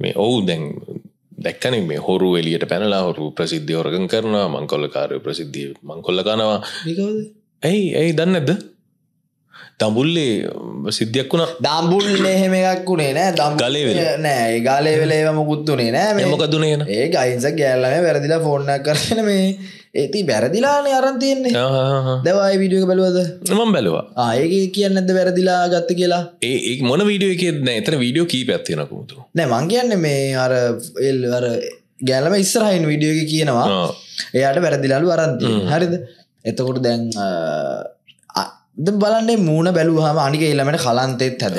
මේ ඔවු දැන් දැක්කන මේ හොරු එලියට පැනලා හොරු ප්‍රසිද්ධිය හොරගන් කරනවා මංකොල්ලකාරය ප්‍රසිද්ධිය මංකොල්ල කනවා ඇයි ඇයි දන්න ඇද දඹුල්ලේ සිද්ධියක් වුණා. දම්බුල් එහෙම එකක් වුණේ නෑ. දම් ගලේ. නෑ ඒ ගලේ වෙලේම මුකුත්තුනේ නෑ මේ. මොකදුනේන ඒ ගයින්ස ගෑල්ලම වැරදිලා ෆෝර්නක් කරන මේ ඒති වැරදිලානේ අරන් තියෙන්නේ. දවයි විඩියක බැලුවද? මම් බැලවා. ආයක කියන්න ඇද වැරදිලා ගත්ත කියලා? ඒ මොන වීඩියෝ එක එතන වීඩියෝ කී පැත්තියෙනකුමුතු නෑ මං කියන්න මේ අර එල් අර ගෑලම ඉස්සරහයින් විඩියෝ එක කියනවා. එයාට වැරදිලාලු අරන්ති හරිද? එතකොට දැන් බලන්නේ මූුණ බැලූ හම අනික එල්ලමට කලන්තෙත් හැද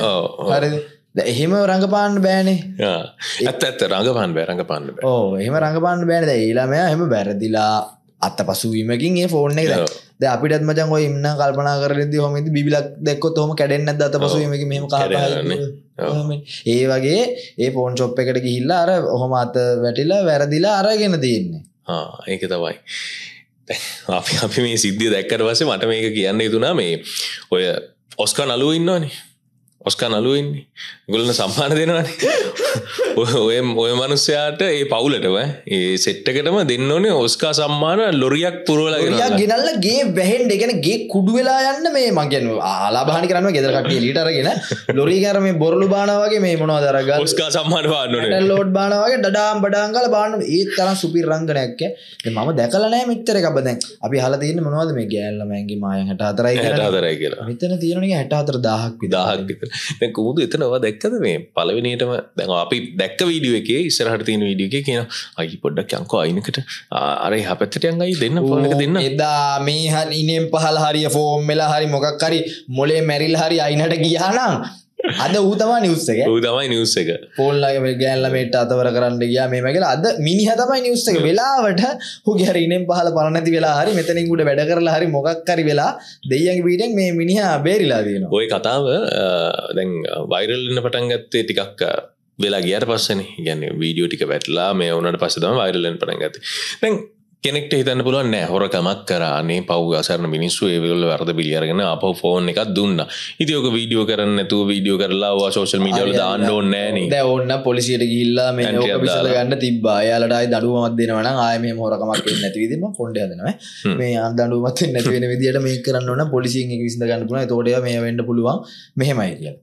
හරිද? එහෙම රඟපාන්න බෑනේ. ඇත් ඇත්ත රඟපන් බෑ රඟපන්න ඕ එහෙම රඟපාන්න බෑනද ඒලාමයා එම වැරදිලා අත්ත පසුවීමකින් ඒ ෆෝර්න එක ද අපිටත් මචන් ඔය ඉන්න කල්පනා කරද හොමති බිලක් දෙක්කොත් හොම කැඩෙන්න්න අත පසුවීමක මෙම ඒ වගේ ඒ ෆෝන් චොප් එකට ගිහිල්ලා අර ඔහොම අත වැටිලා වැරදිලා අරගෙන තියෙන්නේ. ඒක තමයි. අපි අපි මේ සිද්ධිය දැක්කට පස්සේ මට මේක කියන්න යුතුනා මේ ඔය ඔස්කා නලුව ඉන්නවානේ. ඔස්කා නලුවන්නේ ගොලන සම්මාන දෙනවානේ ඔය මනුස්සයාට ඒ පවුලටම ඒ සෙට්ටකටම දෙන්න ඕනේ ඔස්කා සම්මාන ලොරියක් පුරුවලගෙන ගෙනල්ලගේ බැහෙන් දෙගෙන ගේ කුඩු වෙලා යන්න මේ මගෙන් ආලාභානි කරන්න ගෙදර කටිය ලිටරගෙන ලොරිකර මේ බොරලු බානවගේ මේ මොනවා දරග ඔස්කා සම්මාන වාන්න ලෝඩ් බානවගේ ඩාම් බඩාංගල බාන ඒ තරම් සුපි රංගනයක් මම දැකලනෑ මිතර කබදැන් අපි හල තියන්න මොනවද මේ ගෑල්ල මැගේ මාය හට අතරයි හතරයි කියලා. මෙතන තියෙනගේ හැට අතර දාහක් විදාහක් කුමුදු එතනවා දැක්කද මේ පලවෙනිටම දැන් අපි දැක්ක වීඩියෝ එකේ ඉස්සරහට තියෙන වීඩියෝ එකේ කියන අයි පොඩ්ඩක් යංකෝ අයිනකට. අර එහා පැත්තට යන් අයි දෙන්න ෆෝන් එක දෙන්න. එදා මේ හන් ඉනෙන් පහල හරිය ෆෝම් වෙලා හරි මොකක් හරි මොලේ මැරිල් හරි අයිනට ගියානම් අද ඌතමා නිවස්සක ඌ තමයි නිවස් එක. පෝල්ලගේ ගෑල්ලමට අතවර කරන්න ගියා මේ මැකල. අද මිනිහ තමයි නිවස්ස එක. වෙලාවට හුගැරනම් පහල පරණැති වෙලා හරි මෙතනින්ගුට වැඩ කරලා හරි මොකක්කරි වෙලා දෙයගේ පීටෙන් මේ මිනිහ බේරිලා තියෙන ඔය කතාව දැන් වෛරල්ලන්න පටන් ගත්තේ ටිකක් වෙලා ගියට පස්සන. ගැන වීඩියෝ ටික වැටලා මේ ඕනට පස්සදම වෛරලෙන් පටන් ගත දැන් කෙනෙක්ට හිතන්න පුළුවන් නෑ හොරකමක් කරන්නේ පව් අසරන මිනිස්සු ඒවල වරද පිළියරගෙන අප ෆෝන් එකක් දුන්න. ඉතියෝක වීඩියෝ කරන්න නැතුව වීඩියෝ කරලා සෝශල් මීඩියල දාන්න ඕන්නෑන ඔන්න පොලිසියට ගිල්ලා ගන්න තිබා යාලටයි දඩුවමත් දෙනවන ආයම හොරකමක් නැතිවිදම කොඩ දනව මේ අන්දඩුවමත් නැතිවෙන විදිට මේ කරන්න පොලිසින් විසිද ගන්න පුන තෝටය මේ වෙන්ඩ පුළුවන්. මෙහෙමයි කියල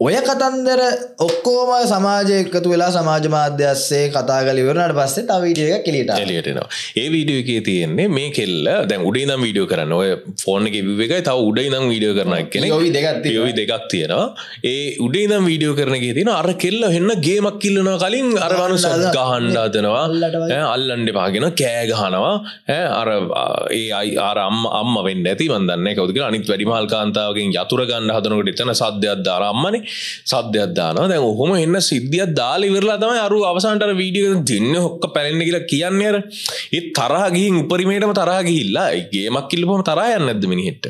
ඔය කතන්දර ඔක්කෝම සමාජය එකතු වෙලා සමාජ මාධ්‍යස්සේ කතා කලිවරනට පස්සේ තව වීඩිය කෙලිට එලියටනවා ඒ වීඩියෝ එකේ තියෙන්නේ මේ කෙල්ල දැන් උඩේ නම් වීඩියෝ කරන්න. ඔය ෆෝන් එක විව එකයි තව උඩයි නම් වීඩියෝ කරන කෙනෙ යොවි දෙකත් යොවි දෙකක් තියෙනවා. ඒ උඩේ නම් වීඩියෝ කරනගේ තියෙන අර කෙල්ල හෙන්න ගේමක් කිල්ලනවා කලින් අර වනු ගහන්ඩ අදනවා අල්ලන්ඩ පාගෙන කෑ ගහනවා. අර ඒ අයි ආර අම්ම වෙන්න ඇති වදන්න කවදක අනිත් වැඩිමහල් කාන්තාවගෙන් යතුර ගන්න හදනකට එතන සද්‍යයක් දාර අම්මනේ සද්‍යයක් දානවා. දැන් ඔහොම එන්න සිද්ධියක් දාලා ඉවරලා තමයි අරු අවසානට වීඩියෝ එක දෙන්න. හොක්ක පැලෙන්න කියලා කියන්නේ අර ඒ තරහ ගිහින් උපරිමයටම තරහ ගිහිල්ලා ගේමක් කිල්ලපුවම තරහ යන්නේ නැද්ද මිනිහෙට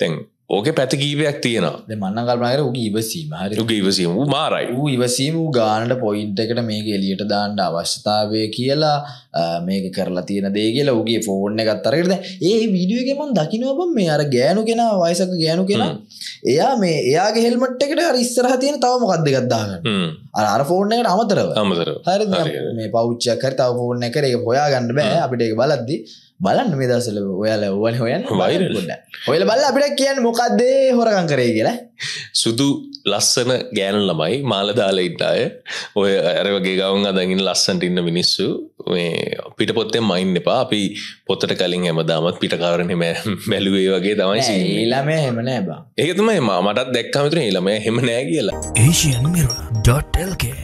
දැන් ඕක පැත කීපයක් තියෙනවා. මන්න කල්පනකර උගේ ඉවසීම හරි. ඉවසීම වූ මාරයි. වූ ඉවසීම වූ ගානට පොයින්ට එකට මේක එලියට දාන්නට අවශ්‍යතාවය කියලා මේක කරලා තියෙන දේ කියලා උගේ ෆෝර්න එකත්තරකරද ඒ වීඩියෝගෙමන් දකිනවබම් මේ අර ගෑනු කෙන වයිසක ගෑනු කෙන එයා මේ එයාගේ හෙල්මට් එකට හරි ඉස්සරහ තියෙන තව මොකක්ද ගත්දාගන්න අර ෆෝර්න එකට අමතරව. අමතර හරි මේ පෞච්චක් හරි තව ෆෝර්න එක එක හොයා ගන්න බෑ. අපිට එක බලද්දි බලන්න මේ දසල ඔයාල ඕවන හොයන් වෛරල්ලන්න ඔයල බල්ල අපිට කියන්න මොකක්දේ හොරකං කරේ කියලා. සුදු ලස්සන ගෑනු ළමයි මාලදාල ඉට්ටාය ඔය ඇරවගේ ගවන් අදගින් ලස්සන්ට ඉන්න මිනිස්සු. මේ පිට පොත්තෙන් මයින් එපා. අපි පොත්තට කලින් හැමදාමත් පිටකාරන බැලුවේ වගේ තමයි ඒලාම හෙම නෑ බා. ඒකතමයි මටත් දැක්කමතර ඒළම හෙම නෑ කියලා. ඒෂයන් මිර.ල්කේ